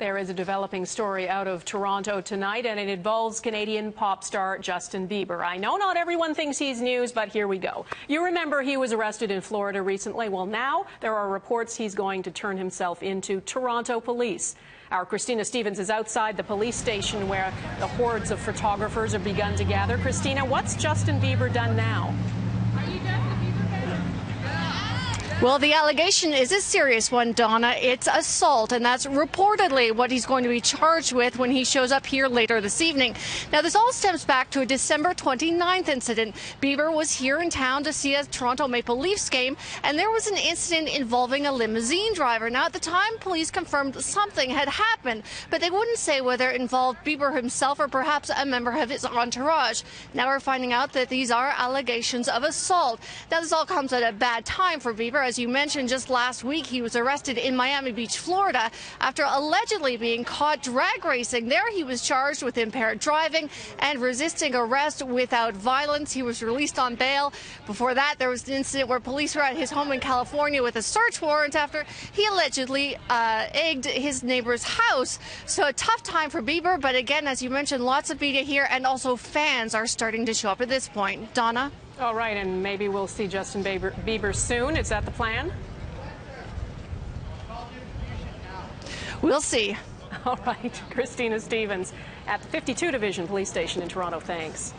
There is a developing story out of Toronto tonight, and it involves Canadian pop star Justin Bieber. I know not everyone thinks he's news, but here we go. You remember he was arrested in Florida recently. Well, now there are reports he's going to turn himself into Toronto police. Our Christina Stevens is outside the police station where the hordes of photographers have begun to gather. Christina, what's Justin Bieber done now? Well, the allegation is a serious one, Donna. It's assault, and that's reportedly what he's going to be charged with when he shows up here later this evening. Now, this all stems back to a December 29th incident. Bieber was here in town to see a Toronto Maple Leafs game, and there was an incident involving a limousine driver. Now, at the time, police confirmed something had happened, but they wouldn't say whether it involved Bieber himself or perhaps a member of his entourage. Now we're finding out that these are allegations of assault. Now, this all comes at a bad time for Bieber as you mentioned, just last week he was arrested in Miami Beach, Florida, after allegedly being caught drag racing. There he was charged with impaired driving and resisting arrest without violence. He was released on bail. Before that, there was an incident where police were at his home in California with a search warrant after he allegedly uh, egged his neighbor's house. So a tough time for Bieber, but again, as you mentioned, lots of media here and also fans are starting to show up at this point. Donna? All right, and maybe we'll see Justin Bieber, Bieber soon. Is that the plan? We'll see. All right, Christina Stevens at the 52 Division Police Station in Toronto. Thanks.